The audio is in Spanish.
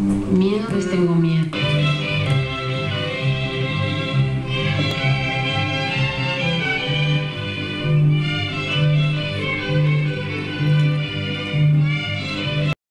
Miedo, pues tengo miedo.